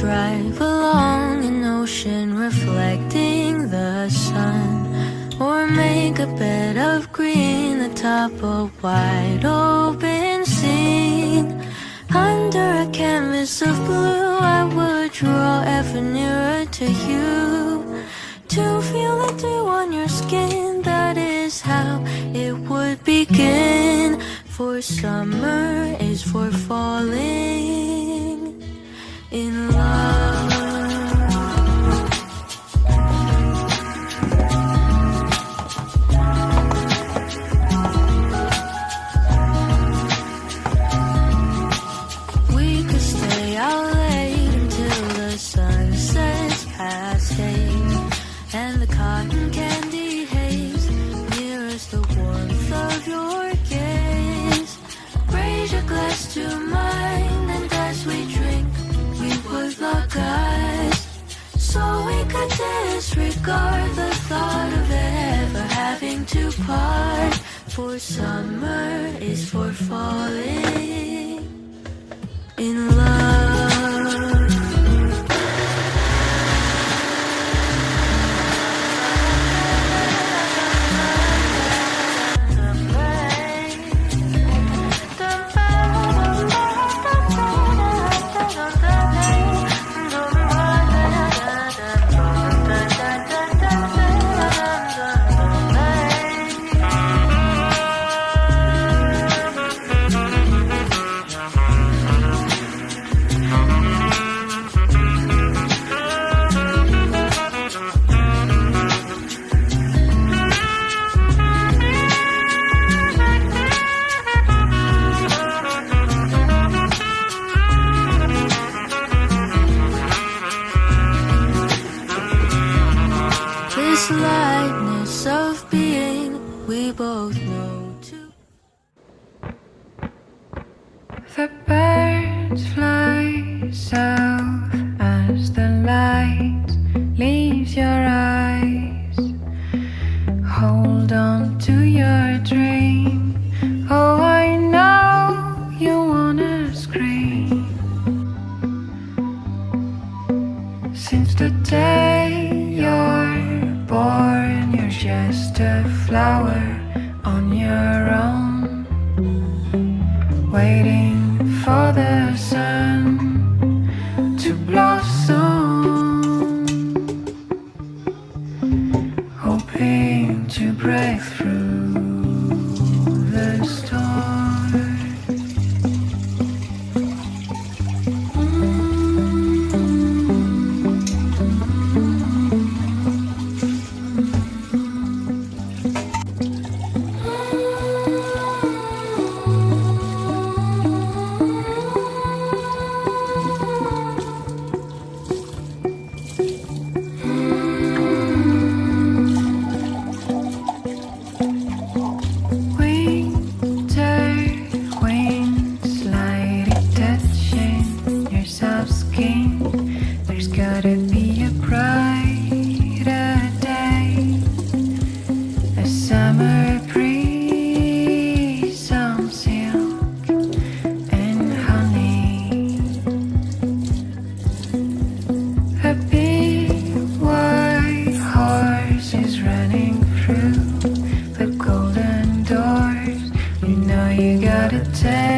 drive along an ocean reflecting the sun. Or make a bed of green atop a wide open scene. Under a canvas of blue, I would draw ever nearer to you. To feel the dew on your skin, that is how it would begin. For summer is for falling in love. We could stay out late until the sun sets past disregard the thought of ever having to part. For summer is for falling in love. Lightness of being, we both know too. The birds fly south as the light leaves your eyes. Hold on to your dream. Oh, I know you wanna scream. Since the day born, you're just a flower on your own. Waiting for the sun golden doors.